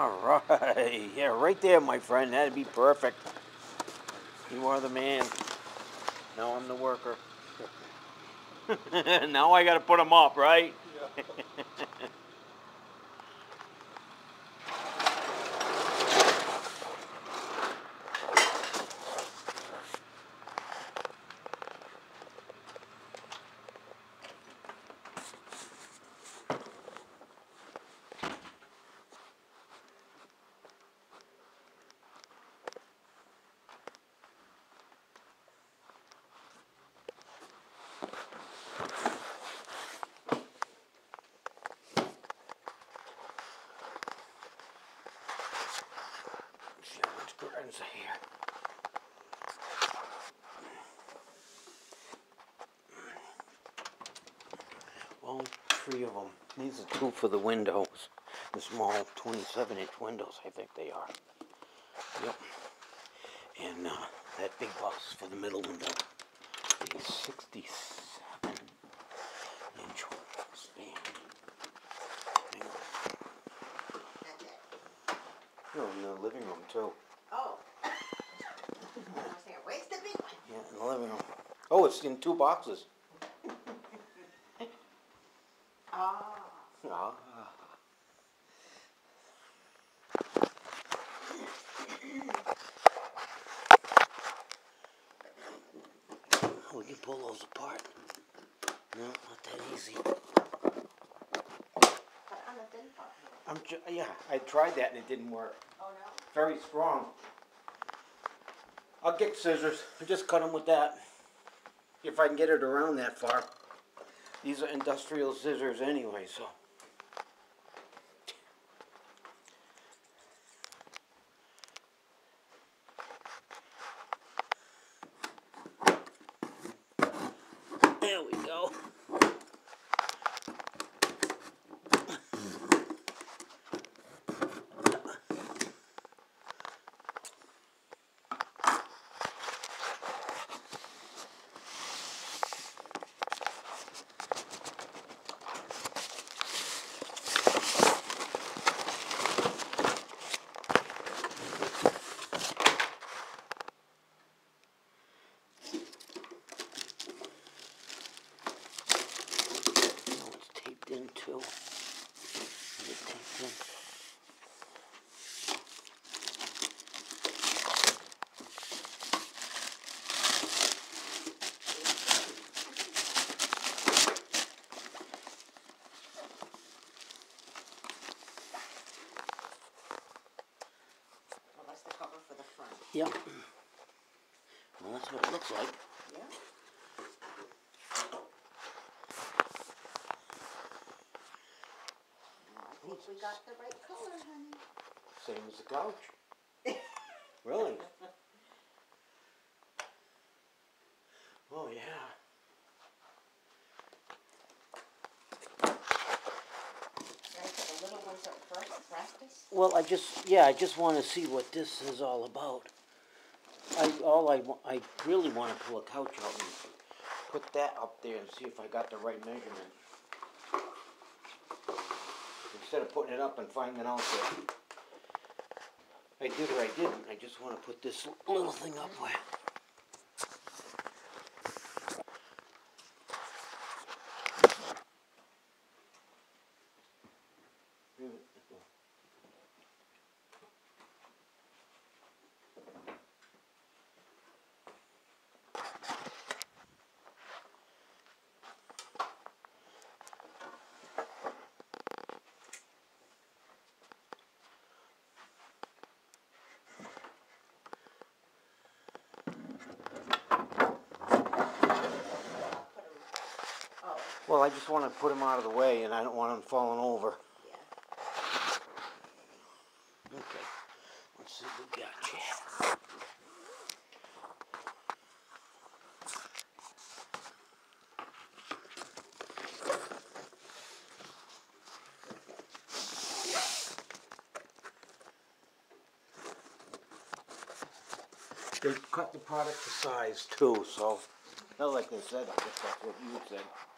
All right. Yeah, right there, my friend. That'd be perfect. You are the man. Now I'm the worker. now I got to put them up, right? See how much curtains are here. Well, three of them. These are two for the windows. The small 27 inch windows, I think they are. Yep. And uh, that big box for the middle window is 67 inch span. Hang on. That's it. Oh, in the living room too. Oh. I was thinking, where's the big one? Yeah, in the living room. Oh, it's in two boxes. Ah. We can pull those apart. No, not that easy. I'm yeah, I tried that and it didn't work. Oh, no? Very strong. I'll get scissors. I just cut them with that. If I can get it around that far. These are industrial scissors anyway, so. There we go. Oh, it's taped in too. Is it taped in? Well, that's the cover for the front. Yep. Well, that's what it looks like. Think we got the right color, honey. Same as the couch. really? Oh yeah. Gotta put the little ones up first, to practice. Well, I just yeah, I just want to see what this is all about. I all I I really want to pull a couch out and put that up there and see if I got the right measurement. Instead of putting it up and finding out that I did or I didn't, I just want to put this little thing up where. Put 'em- Oh, Well, I just want to put them out of the way, and I don't want them falling over. yeah. Okay, let's see what we got here. They cut the product to size too, so, not like they said, I guess that's what you said.